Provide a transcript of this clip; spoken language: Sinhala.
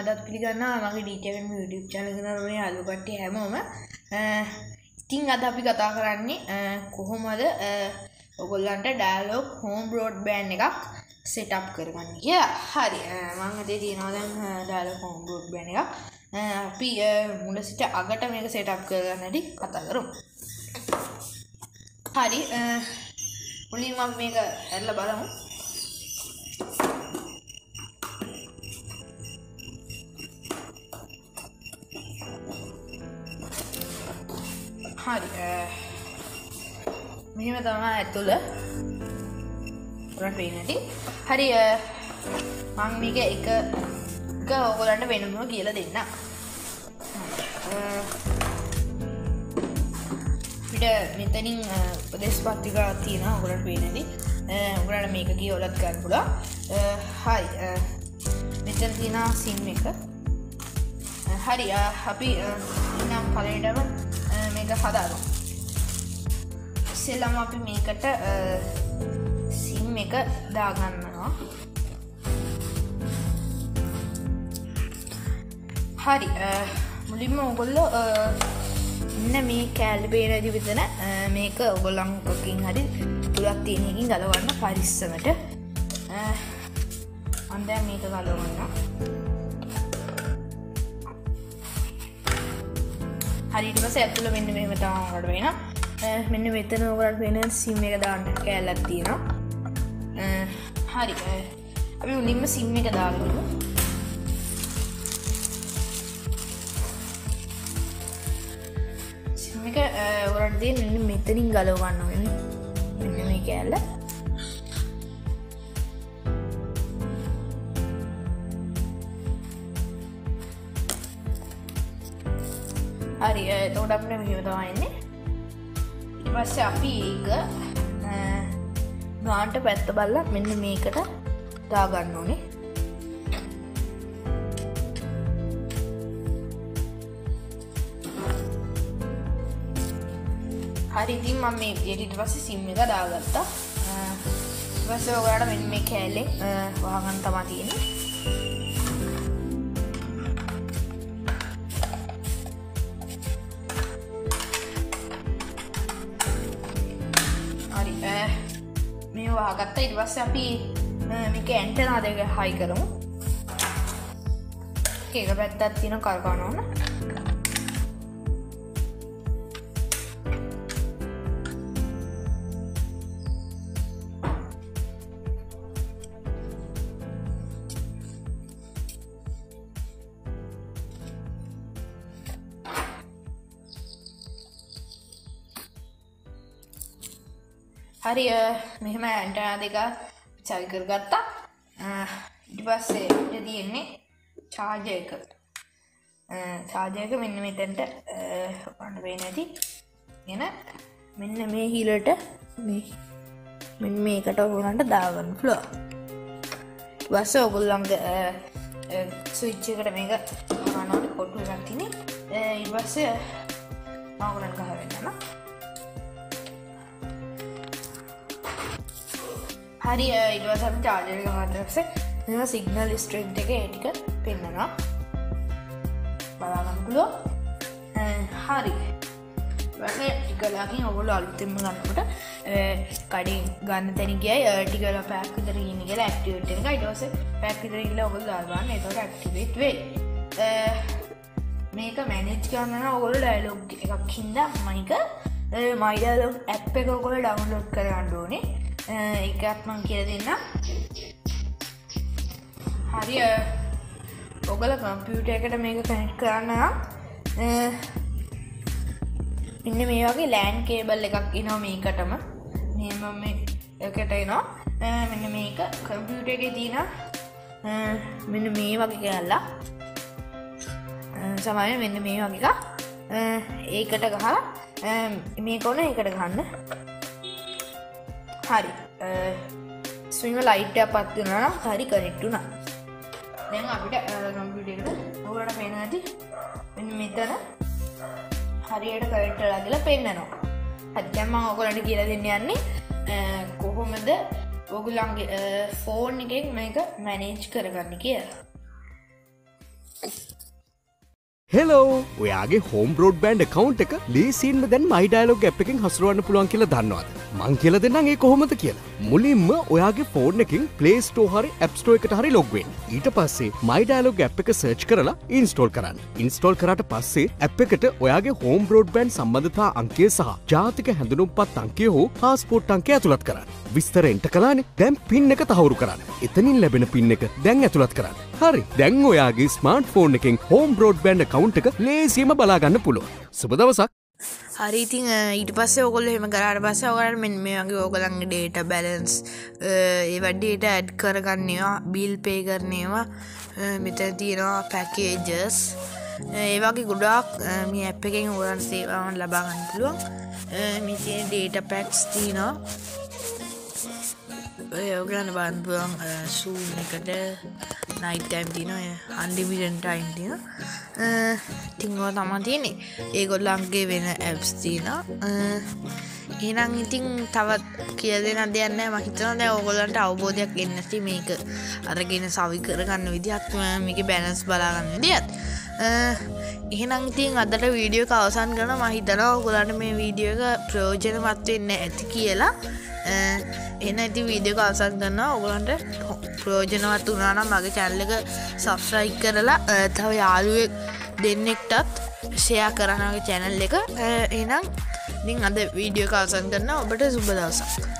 අදත් පිළිගන්න මගේ ඩීටවන් YouTube චනකනරන අලුකට හැමෝම. ඉතිං අද අපි කතා කරන්නේ කොහොමද ඔගොල්ලන්ට ඩෑලෝක් හෝම් බ්‍රෝඩ් බෑන් එකක් සෙටප් කරගන්න කිය හරි මංගතේ තියෙනවදන් ඩාල හෝම් බ්‍රෝඩ් බෑන එක අපි මුල සිට අගට මේක සෙටප් කරගන්නටි කතා කරු හරි මුලින් මම මේක ඇල්ල බලමු. හරි මෙහෙම තමා ඇතුළ පේනටි හරි මං මේක එක එක ඔගොලන්ට වෙනම කියල දෙන්න. පිට මෙතනින් උපදෙස් පත්තිකා තියෙන ඔගලට පේනදි උගලට මේක කිය ඔලත් ගන්න පුලා හරි මෙතන තියෙන සිම් එක. හරි අපි නම් පලටම මේක හදාගම් ඉස්සෙල්ලම අපි මේකට සිම් එක දාගන්නවා. හරි මුලින්ම ඔගොල්ලො ඉන්න මේ කෑල්ල පේරදි විතන මේක ඔගොල්ලංකින් හරි තුළක් තියෙනකින් ගලවන්න පරිස්සමට. අන්දෑ මේක ගලවන්න හරිටිපස ඇතුළ මෙන්න මෙම තාමකට වෙන මෙන්න මෙතන ඔකට වෙන සිම් එක දාන්න කෑල්ලක් තියෙනවා. හරි. අපි උලින්ම සිම් එක දාගමු. සිම් එක ඔරටදේ මෙන්න මෙතනින් ගලවගන්න වෙන මෙන්න මේ කෑල්ල. හරි තෝඩ අපට මෙහිවතවන්නේ පස්ස අපි ඒක ගාන්ට පැත්ත බල්ල මෙන්න මේකට දාගන්න ඕනේ. හරිතින් මම මේ ගෙටිට පස්ස සිම් එක දාගත්තා. පස්ස ඔගලට මෙන්න මේ කෑලෙ වහගන් තමා තියෙන්නේ. වාගත්ත ඉටවස්ස අපි මේක ඇන්ටනා දෙක හයි කරමු. ඒක පැත්තත් තින කරකාන ඕන හරි මෙහෙම ඇන්ටනා දෙක චවිකර ගත්තා ඉටි පස්සේ ඉට තියෙන්නේ චාජයක චාජයක මෙන්න මෙතැන්ට පන්න වේ නැති. ගෙන මෙන්න මේ හිලට මෙ මේකට ඔගුලන්ට දාගන්න ෆලෝ බස්ස ඔගුල්ලන්ග සුවිච්චකට මේක හනට කොට්ටු ගත්තින ඉවස්ස මගුලන් ගහවෙන්නම හරි ඉඩවසම චාර්ජක මදරක්ස මෙම සිගනල් ස්ට්‍රේට් එක ඒටික පෙන්න්නනවා බලාගන්නපුලෝ හරි. වැස ටිකලාකින් ඔගොල අලුතෙම ගන්නකට කඩින් ගන්න තැනිගයි ටිකල පැක්විතර ඉන්න කියලා ඇක්ටිවට එක. ඉටවස පැක්විතර ඉල්ල ඔගොල් දාගන්න එතට ඇක්ටිවේට් වේ මේක මැනෙජ් කරන්න ඔගොල ඩයිලොග් එකක් හින්ද මයික මයිඩලොග් ඇප් එක ඔකොල ඩවන්ලෝඩ් කරන්න ඕනේ. එකත්මං කිය දෙන්න හරි ඔගල කම්පියුට එකට මේක කැනට් කරන්න. ඉන්න මේ වගේ ලෑන් කේබල් එකක් ඉනවා මේකටම. මෙම එකටයිනවා මෙන්න මේක කම්පියුට එක තියන මෙන්න මේ වගේ කැල්ලා සමය මෙන්න මේ වගේක ඒකට ගහ මේ කොන එකට ගන්න හරි. ස්විම ලයිට්ය පත්වනා හරි කනෙක්ටුනා දැන් අපිට කම්පිටකට ඔකට පෙන ඇති මෙතන හරියට කරටලා කියලා පෙන්න්නනවා හත්‍යම්ම ඔකොලට කියල දෙන්න යන්නේ කොහොමද? ඔගුලන්ගේ ෆෝන් එකෙක් මේක මැනේජ් කරගන්න කියලා. හෙලෝ ඔයාගේ හෝම් බෝඩ් බෑන්ඩ් කවන්් එක ලේසින්ම දැන් මයිඩයිලෝග ඇ් එකින් හසුරුවන්න පුළුවන් කියල දන්නවාද? මං කියල දෙන්නම් ඒ කොහොමද කියලා. මුලින්ම ඔයාගේ ෆෝර්න් එකින් පලේස්ටෝ හරි ඇප්ස්ටෝ එකට හරි ලොග්වෙන් ඊට පස්සේ මයිඩයිලෝග ඇ් එක සර්ච් කරලා ඉන්ස්ටෝල් කරන්න. ඉන්ස්ටෝල් කරට පස්සේ ඇ් එකට ඔයාගේ හෝම් බෝඩ් බෑන්් සම්බඳතා අංකේ සහ ජාතික හැඳනුම් පත් අංකය හෝ හාස්පෝට් අංකය ඇතුළත් කරන්න. විස්තර එන්ට කලාන දැම් පින් එක තහවුරු කරන්න. එතනින් ලැබෙන පින් එක දැන් ඇතුළත් කරන්න. හරි දැන් ඔයාගේ ස්මාර්ට් ෆෝන් එකින් හෝම් බෝඩ් බෑන්ඩ කවුන්් එක ලේසියම බලාගන්න පුළුව සුබදවසක් හරිඉතින් ඊට පස්සේ ඔකොල් එහෙම කරට පස්ස ඔකට මෙන් මේ වගේ ඕකළන්ගේ ඩේට බැලන්ස් ඒ වඩ්ඩේට ඇඩ් කරගන්නවා බිල් පේ කරනේවා. මෙතැ තියෙනවා පැකේජස් ඒවාගේ ගොඩාක් මේ ඇප් එකෙන් ඕරන් සේවාවන් ලබාගන්න පුළුවන්. මිතිය ඩේට පැක්ස් තියනවා ඔයගලන්න බන්පුුවන් සූන් එකට නයිටයිම් තින අන්ඩිමිටන් ටයිම් තින තිංගෝ තමා තියනෙ ඒගොල්ලන්ගේ වෙන ඇප්ස් තින එනම් ඉතින් තවත් කියදෙන දෙයන්න මහිතන දැ ඔගොලන්ට අවබෝධයක් එන්නති මේක අරගෙන සවි කරගන්න විදිහත්ම මේක බැනස් බලාගන්න දෙයත් එහෙනම් ඉතින් අදට වීඩියෝ අවසන් කන මහිතන ඔගොලන්ට මේ වීඩියෝ එක ප්‍රයෝජනමත් වෙන්න ඇති කියලා. එන ඇති වීඩියක අවසන් කරන්න ඔගලන්ට ප්‍රෝජනවත් වනානම් මගේ චැල්ල එක සබස්්‍රයික් කරලා තව යාළුවෙක් දෙන්නෙක්ටත් ෂයා කරනගේ චැනල් එක. එනම් ඉින් අද වීඩියෝ අවසන් කරන්න ඔබට සුබදවසක්